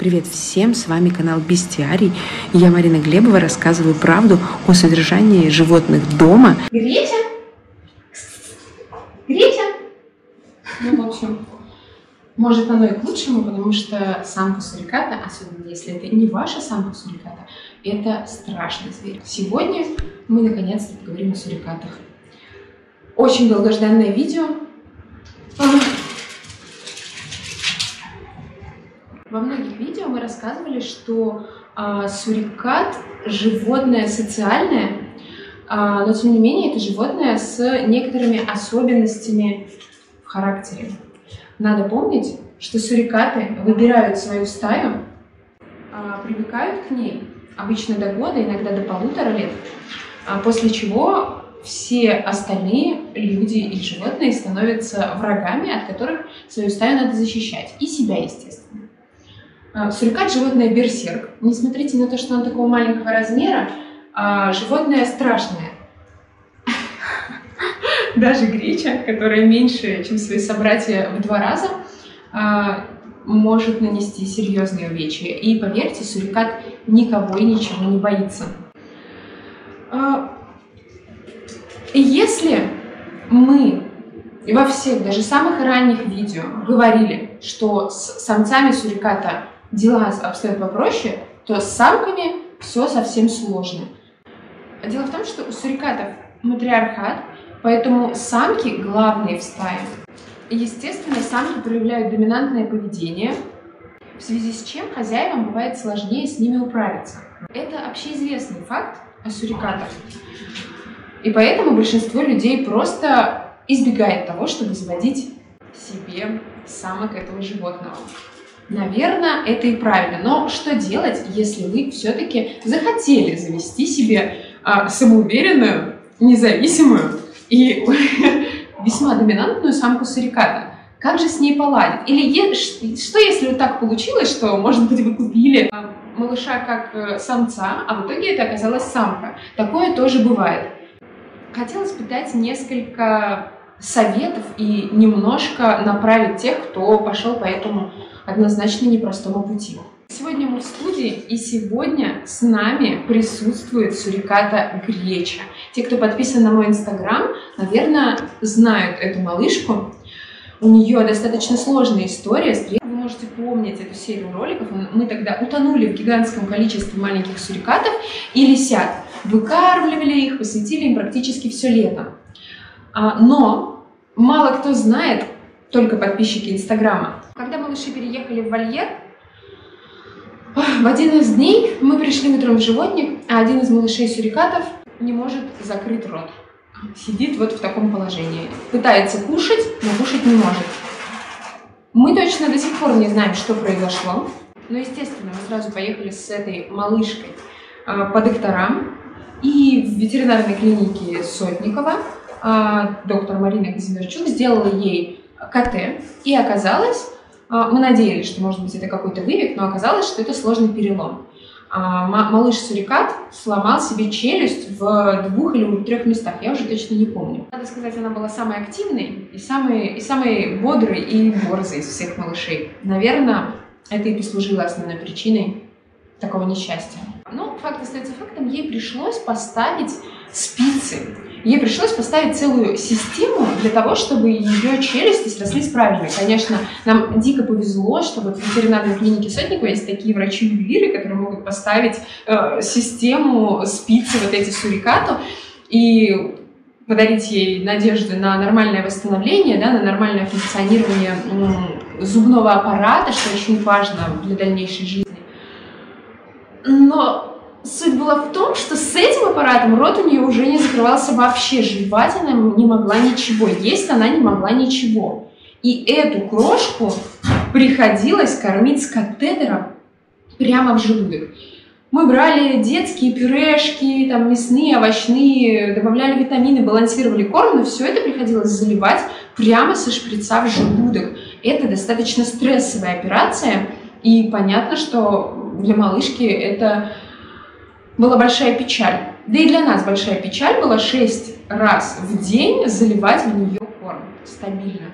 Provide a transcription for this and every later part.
Привет всем, с вами канал Бестиарий. Я, Марина Глебова, рассказываю правду о содержании животных дома. Греча? Греча? Ну, в общем, может оно и к лучшему, потому что самка суриката, особенно если это не ваша самка суриката, это страшный зверь. Сегодня мы наконец-то поговорим о сурикатах. Очень долгожданное видео. Во многих видео мы рассказывали, что а, сурикат – животное социальное, а, но тем не менее это животное с некоторыми особенностями в характере. Надо помнить, что сурикаты выбирают свою стаю, а, привыкают к ней обычно до года, иногда до полутора лет, а, после чего все остальные люди и животные становятся врагами, от которых свою стаю надо защищать, и себя, естественно. А, сурикат – животное берсерк. Не смотрите на то, что он такого маленького размера. А животное страшное. Даже греча, которая меньше, чем свои собратья в два раза, а, может нанести серьезные увечья. И поверьте, сурикат никого и ничего не боится. А, если мы во всех, даже самых ранних видео говорили, что с самцами суриката дела обстоят попроще, то с самками все совсем сложно. Дело в том, что у сурикатов матриархат, поэтому самки главные в стае. Естественно, самки проявляют доминантное поведение, в связи с чем хозяевам бывает сложнее с ними управиться. Это общеизвестный факт о сурикатах. И поэтому большинство людей просто избегает того, чтобы заводить себе самок этого животного. Наверное, это и правильно. Но что делать, если вы все-таки захотели завести себе а, самоуверенную, независимую и весьма доминантную самку суриката? Как же с ней поладить? Или что, если вот так получилось, что, может быть, вы купили а, малыша как э, самца, а в итоге это оказалась самка? Такое тоже бывает. Хотелось бы несколько советов и немножко направить тех, кто пошел по этому однозначно непростому пути. Сегодня мы в студии, и сегодня с нами присутствует суриката Греча. Те, кто подписан на мой инстаграм, наверное, знают эту малышку. У нее достаточно сложная история. Вы можете помнить эту серию роликов. Мы тогда утонули в гигантском количестве маленьких сурикатов и лисят. Выкармливали их, посвятили им практически все лето. А, но мало кто знает, только подписчики Инстаграма. Когда малыши переехали в вольер, в один из дней мы пришли утром в животник, а один из малышей сурикатов не может закрыть рот. Сидит вот в таком положении. Пытается кушать, но кушать не может. Мы точно до сих пор не знаем, что произошло. Но, естественно, мы сразу поехали с этой малышкой э, по докторам. И в ветеринарной клинике Сотникова доктор Марина Казимирчук сделала ей КТ, и оказалось, а, мы надеялись, что, может быть, это какой-то вывих, но оказалось, что это сложный перелом. А, малыш Сурикат сломал себе челюсть в двух или трех местах, я уже точно не помню. Надо сказать, она была самой активной и самой, и самой бодрой и борзой из всех малышей. Наверное, это и послужило основной причиной такого несчастья. Но факт остается фактом, ей пришлось поставить спицы Ей пришлось поставить целую систему для того, чтобы ее челюсти срослись правильно. Конечно, нам дико повезло, что вот в ветеринарной клинике Сотникова есть такие врачи-ювелиры, которые могут поставить э, систему спицы вот эти сурикату и подарить ей надежды на нормальное восстановление, да, на нормальное функционирование зубного аппарата, что очень важно для дальнейшей жизни. Но Суть была в что с этим аппаратом рот у нее уже не закрывался вообще, жевать она не могла ничего, есть она не могла ничего. И эту крошку приходилось кормить с катетера прямо в желудок. Мы брали детские пюрешки, там мясные, овощные, добавляли витамины, балансировали корм, но все это приходилось заливать прямо со шприца в желудок. Это достаточно стрессовая операция, и понятно, что для малышки это была большая печаль. Да и для нас большая печаль была шесть раз в день заливать в нее корм стабильно.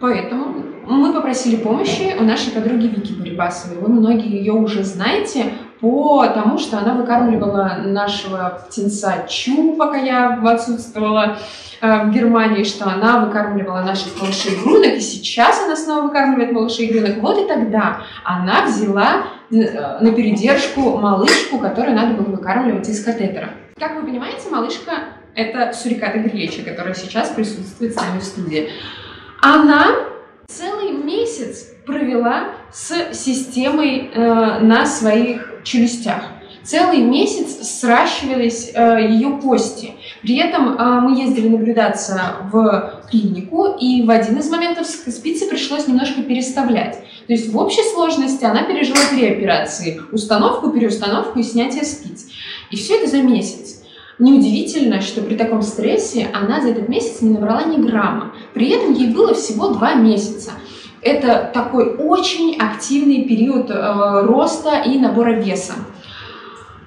Поэтому мы попросили помощи у нашей подруги Вики Барибасовой. Вы многие ее уже знаете по тому, что она выкармливала нашего птенца Чу, пока я отсутствовала э, в Германии, что она выкармливала наших малышей грудок, и сейчас она снова выкармливает малышей грудок. Вот и тогда она взяла э, на передержку малышку, которую надо было выкармливать из катетера. Как вы понимаете, малышка — это суриката Гречи, которая сейчас присутствует с нами в студии. Она целый месяц провела с системой э, на своих челюстях. Целый месяц сращивались э, ее кости. При этом э, мы ездили наблюдаться в клинику, и в один из моментов спицы пришлось немножко переставлять. То есть в общей сложности она пережила три операции. Установку, переустановку и снятие спиц. И все это за месяц. Неудивительно, что при таком стрессе она за этот месяц не набрала ни грамма. При этом ей было всего два месяца. Это такой очень активный период э, роста и набора веса.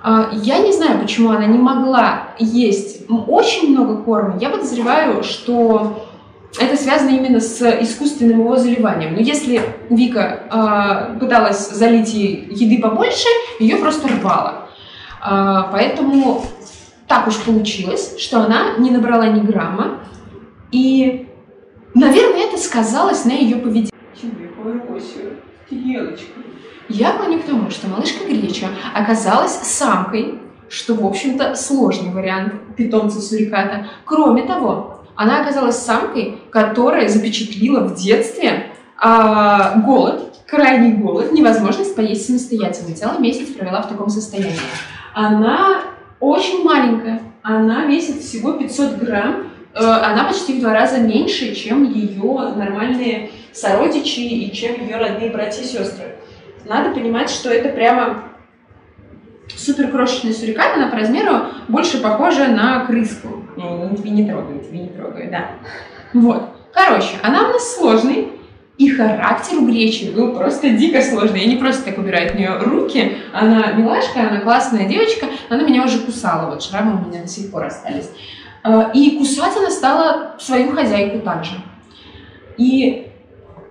Э, я не знаю, почему она не могла есть очень много корма. Я подозреваю, что это связано именно с искусственным его заливанием. Но если Вика э, пыталась залить ей еды побольше, ее просто рвало. Э, поэтому так уж получилось, что она не набрала ни грамма. И, наверное, это сказалось на ее поведении. Я клоню к тому, что малышка Греча оказалась самкой, что, в общем-то, сложный вариант питомца суриката. Кроме того, она оказалась самкой, которая запечатлила в детстве э, голод, крайний голод, невозможность поесть самостоятельно. Целый месяц провела в таком состоянии. Она очень маленькая. Она весит всего 500 грамм. Э, она почти в два раза меньше, чем ее нормальные сородичи и чем ее родные братья и сестры. Надо понимать, что это прямо супер крошечный сурикат, она по размеру больше похожа на крыску. Не, тебе не трогаю, тебе не трогаю, да. Вот. Короче, она у нас сложный, и характер у Гречи был просто дико сложный. Я не просто так убираю от нее руки. Она милашка, она классная девочка. Она меня уже кусала. Вот шрамы у меня до сих пор остались. Э, и кусать она стала свою хозяйку также. И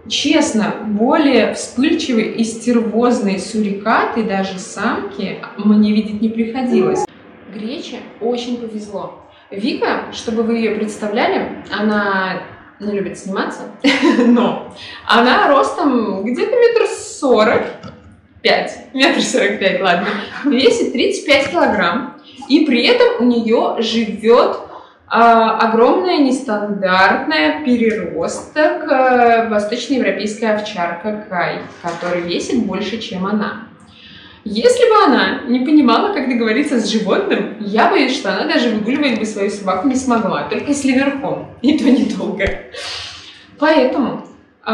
честно, более вспыльчивой и стервозной сурикаты, даже самки, мне видеть не приходилось. Грече очень повезло. Вика, чтобы вы ее представляли, она не любит сниматься, но она ростом где-то метр сорок пять, метр сорок пять, ладно, весит 35 килограмм, и при этом у нее живет огромная нестандартная переросток а, восточноевропейская овчарка Кай, который весит больше, чем она. Если бы она не понимала, как договориться с животным, я боюсь, что она даже выгуливать бы свою собаку не смогла, только если верхом, и то недолго. Поэтому э,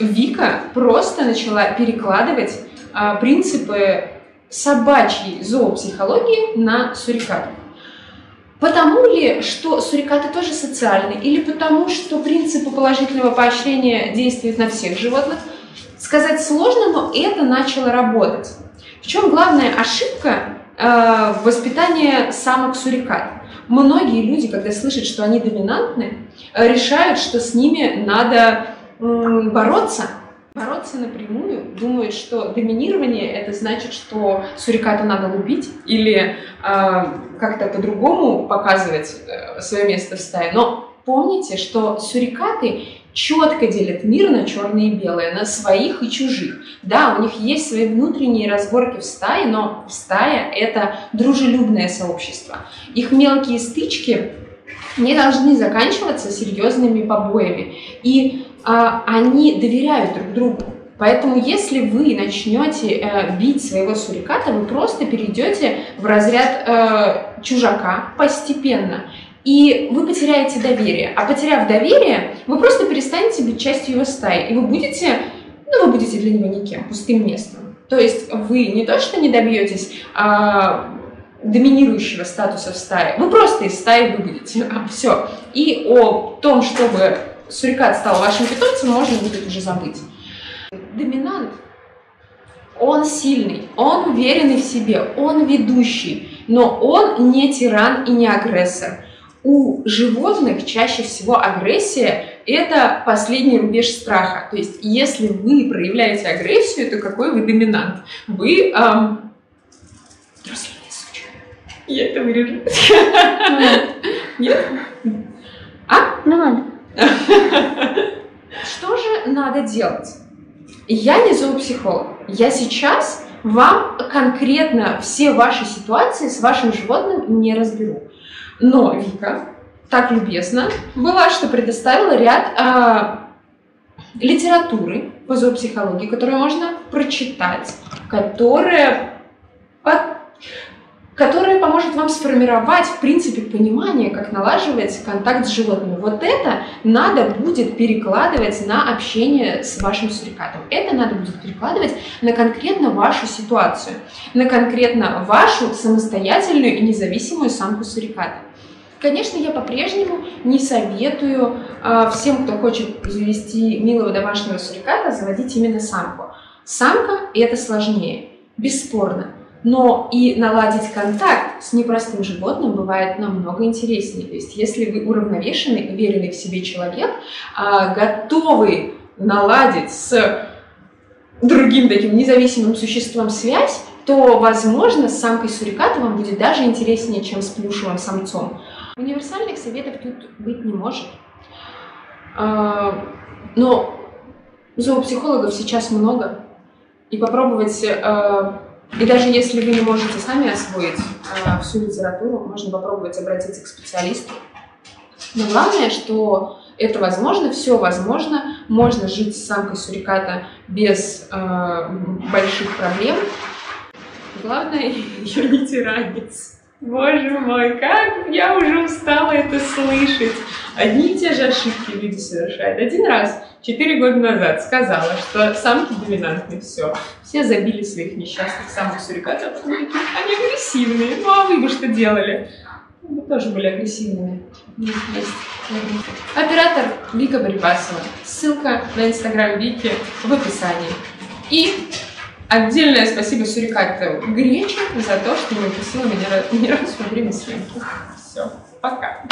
Вика просто начала перекладывать э, принципы собачьей зоопсихологии на сурикатов. Потому ли, что сурикаты тоже социальны, или потому, что принципы положительного поощрения действуют на всех животных, сказать сложно, но это начало работать. В чем главная ошибка э, воспитания самок сурикат? Многие люди, когда слышат, что они доминантны, э, решают, что с ними надо э, бороться. Бороться напрямую, думают, что доминирование это значит, что суриката надо лупить или э, как-то по-другому показывать э, свое место в стае. Но помните, что сурикаты четко делят мир на черное и белое, на своих и чужих. Да, у них есть свои внутренние разборки в стае, но стая — это дружелюбное сообщество. Их мелкие стычки не должны заканчиваться серьезными побоями. И они доверяют друг другу. Поэтому, если вы начнете э, бить своего суриката, вы просто перейдете в разряд э, чужака постепенно и вы потеряете доверие. А потеряв доверие, вы просто перестанете быть частью его стаи, и вы будете, ну, вы будете для него никем, пустым местом. То есть вы не то, что не добьетесь а, доминирующего статуса в стае, вы просто из стаи выбудете. А, все. И о том, чтобы сурикат стал вашим питомцем, можно будет уже забыть. Доминант он сильный, он уверенный в себе, он ведущий, но он не тиран и не агрессор у животных чаще всего агрессия это последний рубеж страха. То есть, если вы проявляете агрессию, то какой вы доминант? Вы эм, трусливая сучка. Я это вырежу. Нет? А? Ну ладно. Что же надо делать? Я не зоопсихолог. Я сейчас вам конкретно все ваши ситуации с вашим животным не разберу. Но Вика так любезна была, что предоставила ряд а, литературы по зоопсихологии, которую можно прочитать, которая которая поможет вам сформировать, в принципе, понимание, как налаживать контакт с животными. Вот это надо будет перекладывать на общение с вашим сурикатом. Это надо будет перекладывать на конкретно вашу ситуацию, на конкретно вашу самостоятельную и независимую самку суриката. Конечно, я по-прежнему не советую э, всем, кто хочет завести милого домашнего суриката, заводить именно самку. Самка – это сложнее, бесспорно но и наладить контакт с непростым животным бывает намного интереснее. То есть, если вы уравновешенный, уверенный в себе человек, а, готовый наладить с другим таким независимым существом связь, то, возможно, с самкой суриката вам будет даже интереснее, чем с плюшевым самцом. Универсальных советов тут быть не может. А, но зоопсихологов сейчас много, и попробовать а, и даже если вы не можете сами освоить э, всю литературу, можно попробовать обратиться к специалисту. Но главное, что это возможно, все возможно. Можно жить с самкой суриката без э, больших проблем. Главное, ее не тиранить. Боже мой, как я уже устала это слышать. Одни и те же ошибки люди совершают. Один раз, четыре года назад, сказала, что самки доминантны, все. Все забили своих несчастных самых сурикатов. Они агрессивные. Ну а вы бы что делали? Вы тоже были агрессивными. Оператор Вика Барибасова. Ссылка на инстаграм Вики в описании. И Отдельное спасибо Сурикату Гречи за то, что не укусила меня ни разу во время съемки. Все, пока.